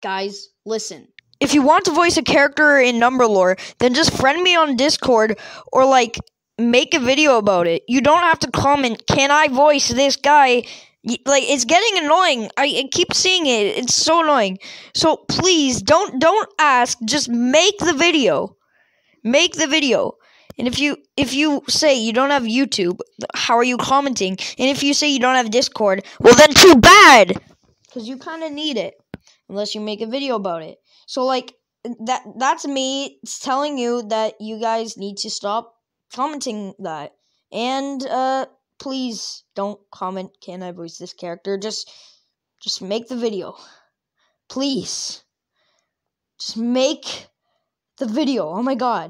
guys, listen. If you want to voice a character in Number Lore, then just friend me on Discord or like make a video about it. You don't have to comment, "Can I voice this guy?" Like it's getting annoying. I, I keep seeing it. It's so annoying. So please don't don't ask. Just make the video. Make the video. And if you if you say you don't have YouTube, how are you commenting? And if you say you don't have Discord, well then too bad. Cuz you kind of need it unless you make a video about it. So like that that's me telling you that you guys need to stop commenting that. And uh please don't comment can I voice this character? Just just make the video. Please. Just make the video. Oh my god.